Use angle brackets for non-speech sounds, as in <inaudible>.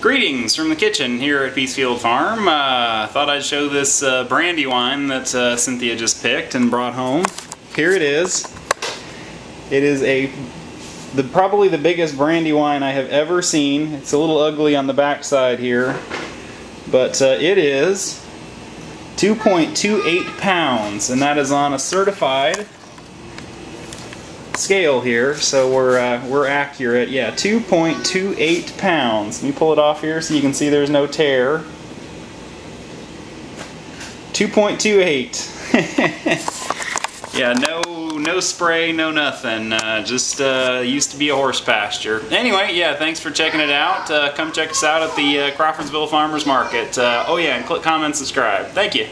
Greetings from the kitchen here at Peacefield Farm. Uh, thought I'd show this uh, Brandywine that uh, Cynthia just picked and brought home. Here it is. It is a the probably the biggest Brandywine I have ever seen. It's a little ugly on the back side here, but uh, it is 2.28 pounds, and that is on a certified scale here, so we're uh, we're accurate. Yeah, 2.28 pounds. Let me pull it off here so you can see there's no tare. 2.28. <laughs> yeah, no no spray, no nothing. Uh, just uh, used to be a horse pasture. Anyway, yeah, thanks for checking it out. Uh, come check us out at the uh, Crawfordsville Farmers Market. Uh, oh yeah, and click comment, subscribe. Thank you.